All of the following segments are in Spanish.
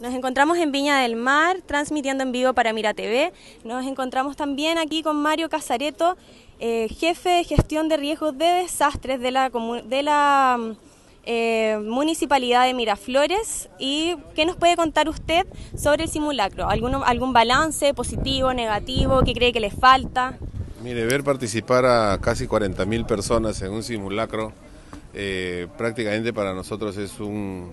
Nos encontramos en Viña del Mar, transmitiendo en vivo para Mira TV. Nos encontramos también aquí con Mario Casareto, eh, jefe de gestión de riesgos de desastres de la, de la eh, Municipalidad de Miraflores. ¿Y qué nos puede contar usted sobre el simulacro? ¿Algún, algún balance positivo, negativo, que cree que le falta? Mire, ver participar a casi 40.000 personas en un simulacro eh, prácticamente para nosotros es un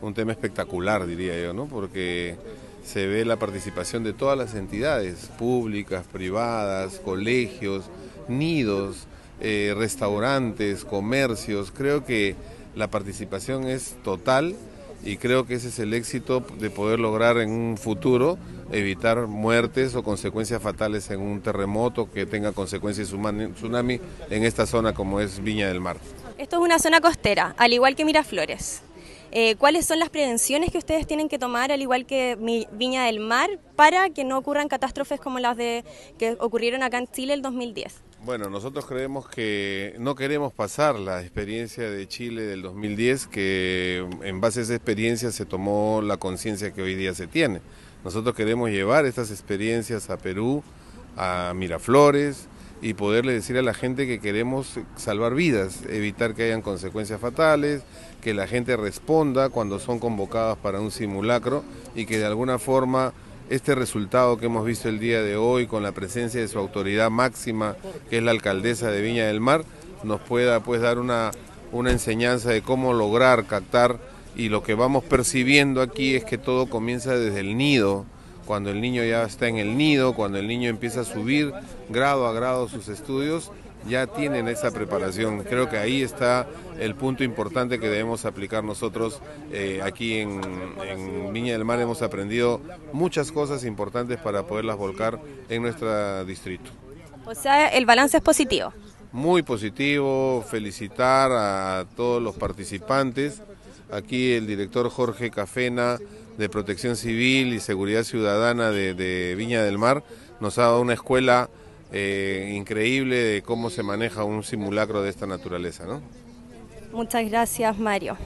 un tema espectacular, diría yo, ¿no? porque se ve la participación de todas las entidades públicas, privadas, colegios, nidos, eh, restaurantes, comercios. Creo que la participación es total y creo que ese es el éxito de poder lograr en un futuro evitar muertes o consecuencias fatales en un terremoto que tenga consecuencias tsunami en esta zona como es Viña del Mar. Esto es una zona costera, al igual que Miraflores. Eh, ¿Cuáles son las prevenciones que ustedes tienen que tomar, al igual que Viña del Mar, para que no ocurran catástrofes como las de que ocurrieron acá en Chile el 2010? Bueno, nosotros creemos que no queremos pasar la experiencia de Chile del 2010, que en base a esa experiencia se tomó la conciencia que hoy día se tiene. Nosotros queremos llevar estas experiencias a Perú, a Miraflores, y poderle decir a la gente que queremos salvar vidas, evitar que hayan consecuencias fatales, que la gente responda cuando son convocadas para un simulacro y que de alguna forma este resultado que hemos visto el día de hoy con la presencia de su autoridad máxima, que es la alcaldesa de Viña del Mar, nos pueda pues dar una, una enseñanza de cómo lograr captar. Y lo que vamos percibiendo aquí es que todo comienza desde el nido, cuando el niño ya está en el nido, cuando el niño empieza a subir grado a grado sus estudios, ya tienen esa preparación. Creo que ahí está el punto importante que debemos aplicar nosotros eh, aquí en, en, Viña del Mar. Hemos aprendido muchas cosas importantes para poderlas volcar en nuestro distrito. O sea, el balance es positivo. Muy positivo, felicitar a todos los participantes. Aquí el director Jorge Cafena de Protección Civil y Seguridad Ciudadana de, Viña del Mar nos ha dado una escuela eh, increíble de cómo se maneja un simulacro de esta naturaleza. ¿no? Muchas gracias, Mario.